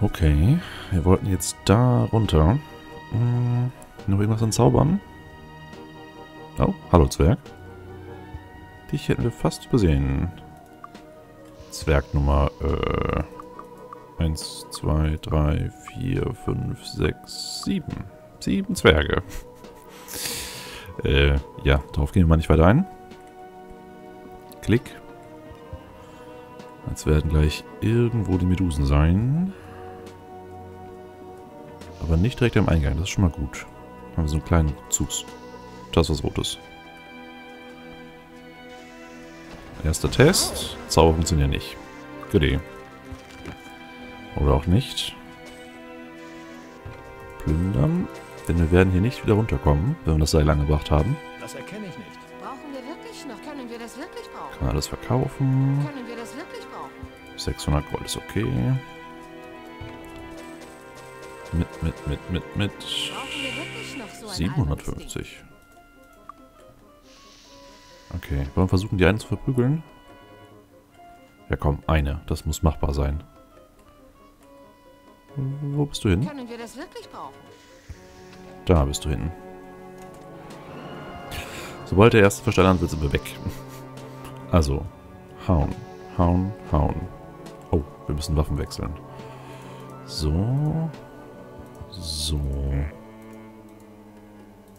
Okay, wir wollten jetzt da runter. Hm, noch irgendwas entzaubern? Oh, hallo Zwerg. Dich hätten wir fast übersehen. Zwerg Nummer äh, 1, 2, 3, 4, 5, 6, 7. Sieben Zwerge. äh, ja, darauf gehen wir mal nicht weiter ein. Klick. Jetzt werden gleich irgendwo die Medusen sein. Aber nicht direkt am Eingang, das ist schon mal gut. Haben wir so einen kleinen Zugs. Das ist was Rotes. Erster Test. Zauber funktioniert nicht. Goodie. Oder auch nicht. Plündern. Denn wir werden hier nicht wieder runterkommen, wenn wir das Seil angebracht haben. Das erkenne ich nicht. Brauchen wir wirklich noch? Können wir das wirklich brauchen? Kann alles verkaufen. Können wir das wirklich brauchen? 600 Gold ist okay. Mit, mit, mit, mit, mit. Brauchen wir wirklich noch so ein 750. Okay, wollen wir versuchen, die eine zu verprügeln? Ja komm, eine. Das muss machbar sein. Wo bist du hin? Da bist du hin. Sobald der erste verstanden wird, sind wir weg. Also, hauen, hauen, hauen. Oh, wir müssen Waffen wechseln. So. So.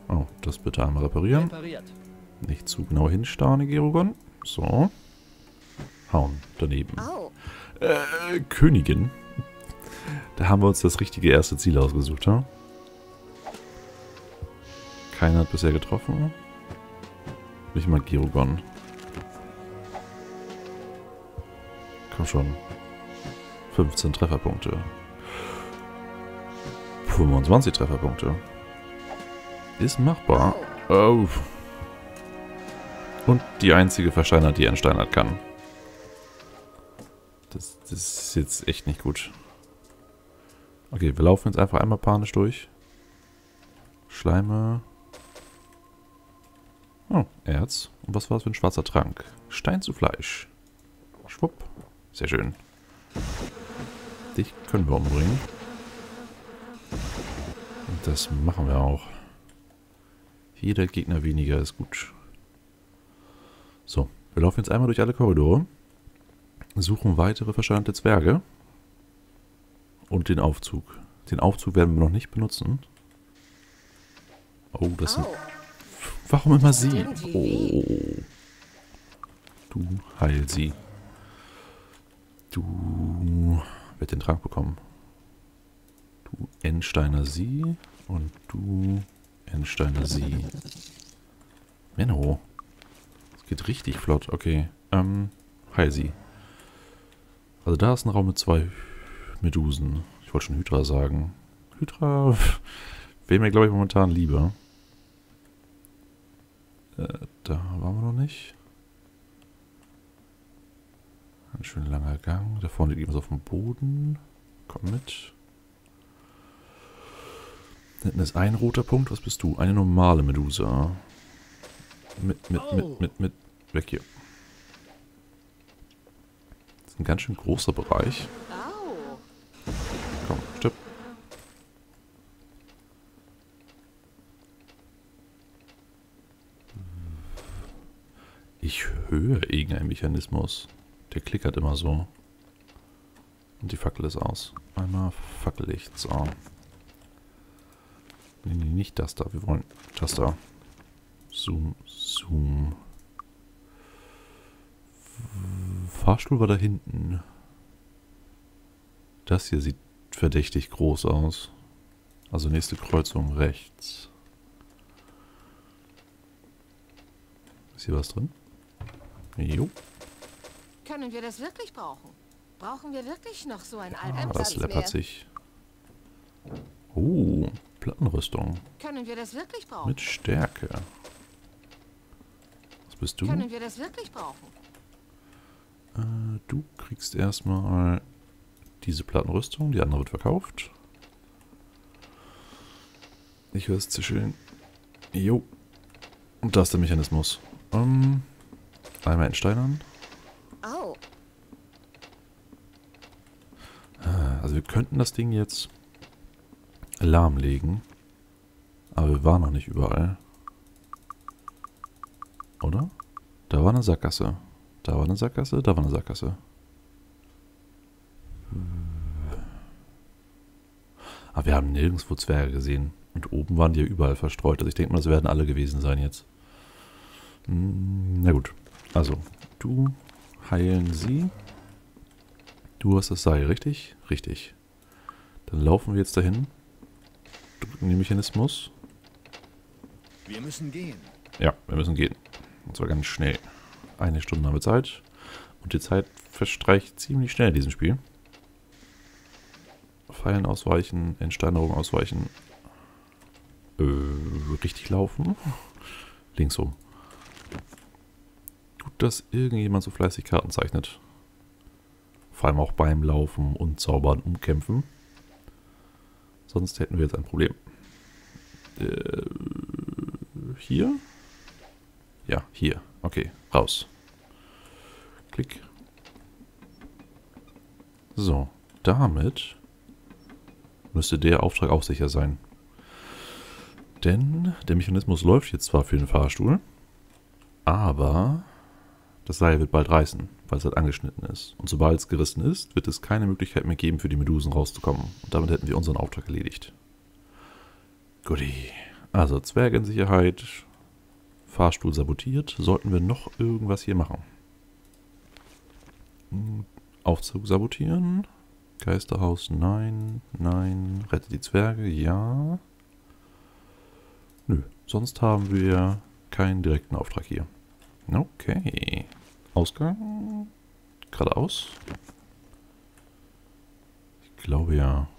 Oh, das bitte einmal reparieren. Repariert. Nicht zu genau hinstarren, Gerogon. So. Hauen, daneben. Oh, Äh, Königin. Da haben wir uns das richtige erste Ziel ausgesucht, ha? Keiner hat bisher getroffen. Nicht mal Girogon. Komm schon. 15 Trefferpunkte. 25 Trefferpunkte. Ist machbar. Oh. Und die einzige Versteiner, die entsteinert kann. Das, das ist jetzt echt nicht gut. Okay, wir laufen jetzt einfach einmal panisch durch. Schleime. Oh, Erz. Und was war das für ein schwarzer Trank? Stein zu Fleisch. Schwupp. Sehr schön. Dich können wir umbringen. Das machen wir auch. Jeder Gegner weniger ist gut. So, wir laufen jetzt einmal durch alle Korridore. Suchen weitere verschante Zwerge. Und den Aufzug. Den Aufzug werden wir noch nicht benutzen. Oh, das sind... Warum immer sie? Oh. Du heil sie. Du... Wer hat den Trank bekommen? Du Endsteiner sie. Und du Endsteiner sie. Menno. Das geht richtig flott. Okay. Ähm, heil sie. Also da ist ein Raum mit zwei Medusen. Ich wollte schon Hydra sagen. Hydra wäre mir, glaube ich, momentan lieber. Äh, da waren wir noch nicht. Ein schön langer Gang. Da vorne liegt was auf dem Boden. Komm mit. Hinten ist ein roter Punkt. Was bist du? Eine normale Medusa. Mit, mit, mit, mit, mit. Weg hier. Das ist ein ganz schön großer Bereich. Komm, stirb. Ich höre irgendeinen Mechanismus. Der klickert immer so. Und die Fackel ist aus. Einmal Fackellicht. So. Nee, nee, nicht das da. Wir wollen das da. Zoom, Zoom. Fahrstuhl war da hinten. Das hier sieht verdächtig groß aus. Also nächste Kreuzung rechts. Ist hier was drin? Jo. Können wir das wirklich brauchen? Brauchen wir wirklich noch so ein Ah, albernes das läppert sich. Oh, Plattenrüstung. Können wir das wirklich brauchen? Mit Stärke. Was bist du? Können wir das wirklich brauchen? Äh, du kriegst erstmal diese Plattenrüstung. Die andere wird verkauft. Ich höre es zischeln. Jo. Und da ist der Mechanismus. Ähm, einmal entsteinern. Oh, Also wir könnten das Ding jetzt lahmlegen. Aber wir waren noch nicht überall. Oder? Da war eine Sackgasse. Da war eine Sackgasse, da war eine Sackgasse. Aber wir haben nirgendwo Zwerge gesehen. Und oben waren die ja überall verstreut. Also ich denke mal, das werden alle gewesen sein jetzt. Hm, na gut. Also, du heilen sie. Du hast das Seil, richtig? Richtig. Dann laufen wir jetzt dahin. Drücken den Mechanismus. Wir müssen gehen. Ja, wir müssen gehen. Und zwar ganz schnell. Eine Stunde haben wir Zeit. Und die Zeit verstreicht ziemlich schnell in diesem Spiel. Pfeilen ausweichen, Entsteinerung ausweichen. Äh, richtig laufen. Linksrum. Gut, dass irgendjemand so fleißig Karten zeichnet. Vor allem auch beim Laufen und Zaubern umkämpfen. Sonst hätten wir jetzt ein Problem. Äh, hier? Ja, hier. Okay, raus. Klick. So, damit müsste der Auftrag auch sicher sein. Denn der Mechanismus läuft jetzt zwar für den Fahrstuhl, aber das Seil wird bald reißen, weil es halt angeschnitten ist. Und sobald es gerissen ist, wird es keine Möglichkeit mehr geben, für die Medusen rauszukommen. Und damit hätten wir unseren Auftrag erledigt. Guti. Also Zwerge in Sicherheit, Fahrstuhl sabotiert. Sollten wir noch irgendwas hier machen? Hm, Aufzug sabotieren. Geisterhaus, nein, nein. Rette die Zwerge, ja. Nö, sonst haben wir keinen direkten Auftrag hier. Okay. Ausgang. Geradeaus. Ich glaube ja.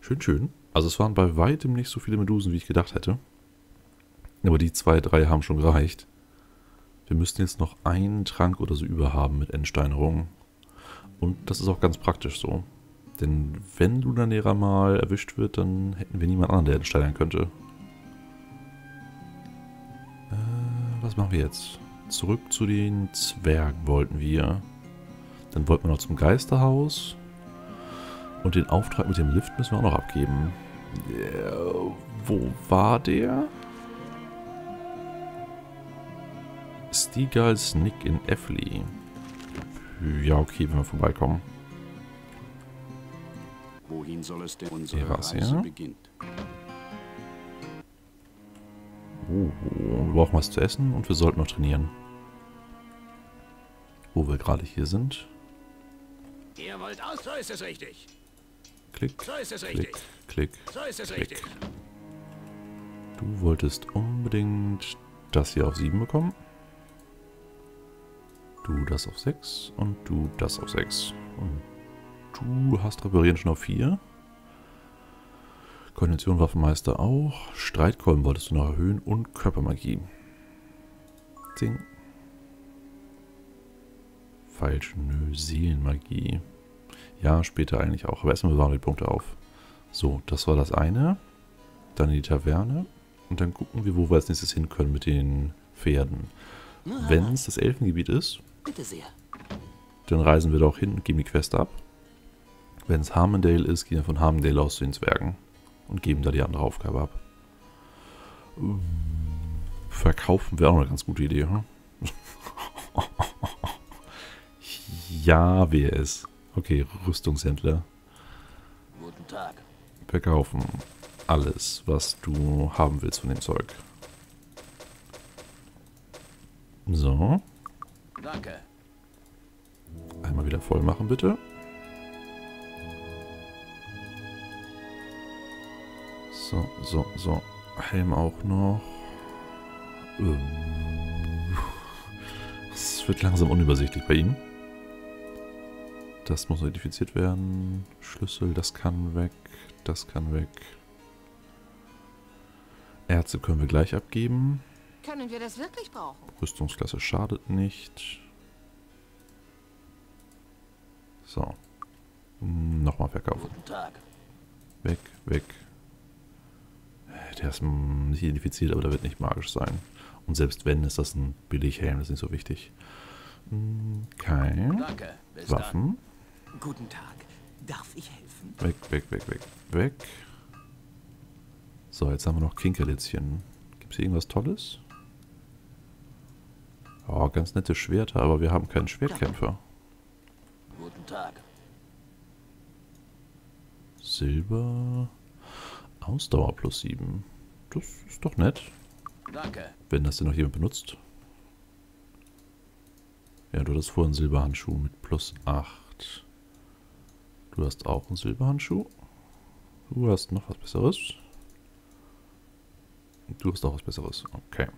Schön, schön. Also es waren bei weitem nicht so viele Medusen, wie ich gedacht hätte. Aber die zwei, drei haben schon gereicht. Wir müssten jetzt noch einen Trank oder so überhaben mit Entsteinerung. Und das ist auch ganz praktisch so. Denn wenn Lunanera mal erwischt wird, dann hätten wir niemanden anderen, der entsteinern könnte. Äh, was machen wir jetzt? Zurück zu den Zwergen wollten wir. Dann wollten wir noch zum Geisterhaus. Und den Auftrag mit dem Lift müssen wir auch noch abgeben. Ja, wo war der? Stigals Nick in Effley. Ja, okay, wenn wir vorbeikommen. Wohin soll es denn unsere Reise ja? beginnt? Oh, wir brauchen was zu essen und wir sollten noch trainieren. Wo wir gerade hier sind. Ihr wollt aus, so ist es richtig. Klick, So ist es klick, richtig. klick, So ist es klick. richtig. Du wolltest unbedingt das hier auf 7 bekommen. Du das auf 6 und du das auf 6. Und du hast Reparieren schon auf 4. Kondition Waffenmeister auch. Streitkolben wolltest du noch erhöhen und Körpermagie. Ding. Falsch, nö, Seelenmagie. Ja, später eigentlich auch. Aber erstmal bewahren wir die Punkte auf. So, das war das eine. Dann in die Taverne. Und dann gucken wir, wo wir als nächstes hin können mit den Pferden. Wenn es das Elfengebiet ist, Bitte sehr. dann reisen wir doch hin und geben die Quest ab. Wenn es Harmondale ist, gehen wir von Harmondale aus zu den Zwergen und geben da die andere Aufgabe ab. Verkaufen wäre auch eine ganz gute Idee, hm? Ja, wer es. Okay, Rüstungshändler. Guten Tag. Verkaufen alles, was du haben willst von dem Zeug. So, Danke. einmal wieder voll machen, bitte. So, so, so. Helm auch noch. Ähm. Es wird langsam unübersichtlich bei ihm. Das muss identifiziert werden. Schlüssel, das kann weg. Das kann weg. Erze können wir gleich abgeben. Können wir das wirklich brauchen? Rüstungsklasse schadet nicht. So. Hm, Nochmal verkaufen. Guten Tag. Weg, weg. Der ist hm, nicht identifiziert, aber der wird nicht magisch sein. Und selbst wenn, ist das ein Billighelm, das ist nicht so wichtig. Okay. Danke. Bis dann. Waffen. Guten Tag. Darf ich helfen? Weg, weg, weg, weg, weg. So, jetzt haben wir noch Kinkerlitzchen. Gibt es hier irgendwas Tolles? Oh, ganz nette Schwerter, aber wir haben keinen Schwertkämpfer. Guten Tag. Silber. Ausdauer plus 7. Das ist doch nett, Danke. wenn das denn noch jemand benutzt. Ja, du hattest vorhin einen Silberhandschuh mit plus 8. Du hast auch einen Silberhandschuh. Du hast noch was Besseres. Du hast auch was Besseres. Okay.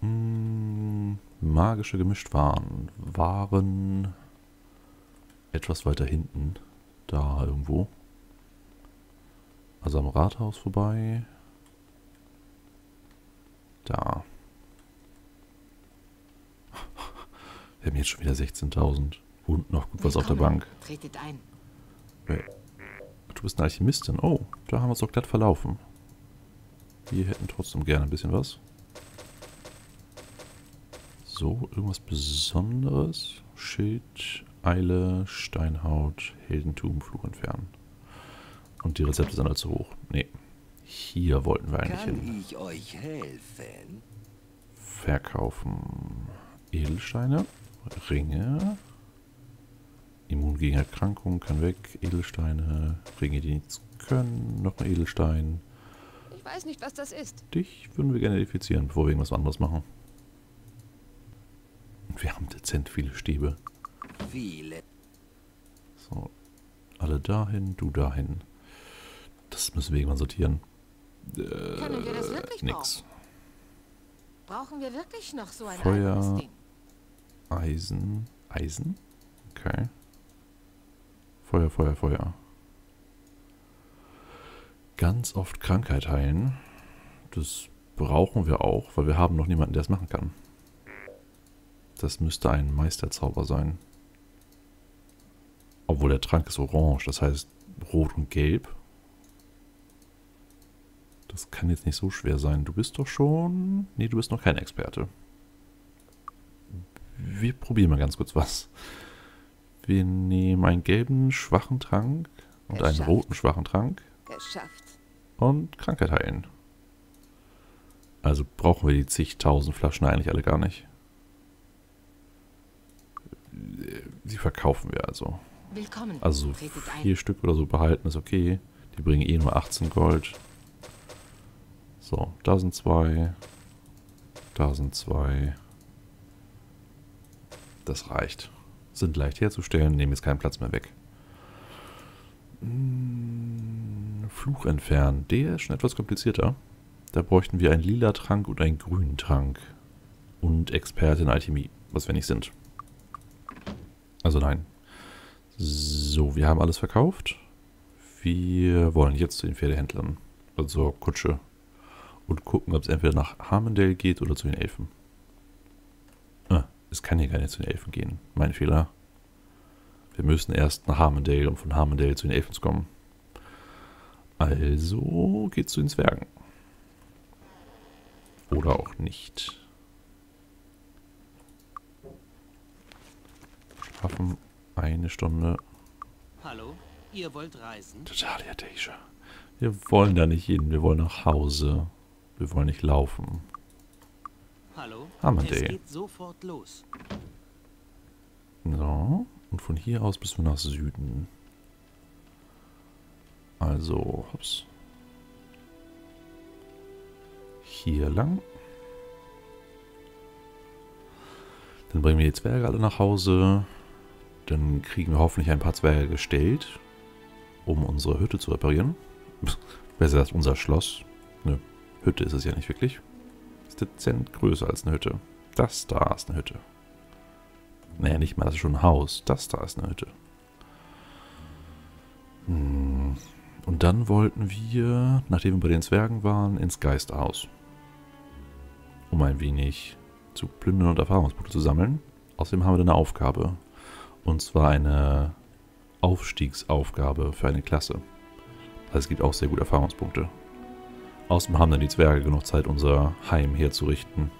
Hm, magische Gemischtwaren waren etwas weiter hinten. Da irgendwo. Also am Rathaus vorbei. Da. Wir haben jetzt schon wieder 16.000. Und noch gut was auf der. Bank. Tretet ein. Du bist eine Alchemistin. Oh, da haben wir uns doch glatt verlaufen. Wir hätten trotzdem gerne ein bisschen was. So, irgendwas Besonderes. Schild, Eile, Steinhaut, Heldentum, Fluch entfernen. Und die Rezepte sind allzu hoch. Nee. Hier wollten wir eigentlich hin. Kann ich euch helfen? Verkaufen. Edelsteine, Ringe, Immun gegen Erkrankungen kann weg, Edelsteine, Ringe, die nichts können, noch ein Edelstein. Ich weiß nicht, was das ist. Dich würden wir gerne identifizieren, bevor wir irgendwas anderes machen. Und wir haben dezent viele Stäbe. Viele. So, alle dahin, du dahin. Das müssen wir irgendwann sortieren. Können wir das wirklich Nix. brauchen? Brauchen wir wirklich noch so ein Feuer. Eisen. Eisen? Okay. Feuer, Feuer, Feuer. Ganz oft Krankheit heilen. Das brauchen wir auch, weil wir haben noch niemanden, der es machen kann. Das müsste ein Meisterzauber sein. Obwohl der Trank ist orange, das heißt rot und gelb. Das kann jetzt nicht so schwer sein. Du bist doch schon... Nee, du bist noch kein Experte. Wir probieren mal ganz kurz was. Wir nehmen einen gelben schwachen Trank und einen Geschafft. roten schwachen Trank Geschafft. und Krankheit heilen. Also brauchen wir die zigtausend Flaschen eigentlich alle gar nicht. Die verkaufen wir also. Willkommen. Also vier Stück oder so behalten ist okay. Die bringen eh nur 18 Gold. So, da sind zwei. Da sind zwei. Das reicht. Sind leicht herzustellen, nehmen jetzt keinen Platz mehr weg. Hm, Fluch entfernen. Der ist schon etwas komplizierter. Da bräuchten wir einen lila Trank und einen grünen Trank. Und Experte in Alchemie, was wir nicht sind. Also nein. So, wir haben alles verkauft. Wir wollen jetzt zu den Pferdehändlern. Also Kutsche. Und gucken, ob es entweder nach Harmondale geht oder zu den Elfen. Es kann hier gar nicht zu den Elfen gehen. Mein Fehler. Wir müssen erst nach Harmondale, um von Harmondale zu den Elfen zu kommen. Also geht's zu den Zwergen. Oder auch nicht. Schaffen eine Stunde. Hallo? Ihr wollt reisen? Total, ja, Deja. Wir wollen da nicht hin. Wir wollen nach Hause. Wir wollen nicht laufen. Hallo? Hammerday. Es geht sofort los. So. Und von hier aus bis wir nach Süden. Also, hops. Hier lang. Dann bringen wir die Zwerge alle nach Hause. Dann kriegen wir hoffentlich ein paar Zwerge gestellt, um unsere Hütte zu reparieren. Besser als unser Schloss. Eine Hütte ist es ja nicht wirklich. Dezent größer als eine Hütte. Das da ist eine Hütte. Naja, nicht mal, das ist schon ein Haus. Das da ist eine Hütte. Hm. Und dann wollten wir, nachdem wir bei den Zwergen waren, ins Geisterhaus. Um ein wenig zu plündern und Erfahrungspunkte zu sammeln. Außerdem haben wir eine Aufgabe. Und zwar eine Aufstiegsaufgabe für eine Klasse. Das heißt, es gibt auch sehr gute Erfahrungspunkte. Außerdem haben dann die Zwerge genug Zeit, unser Heim herzurichten.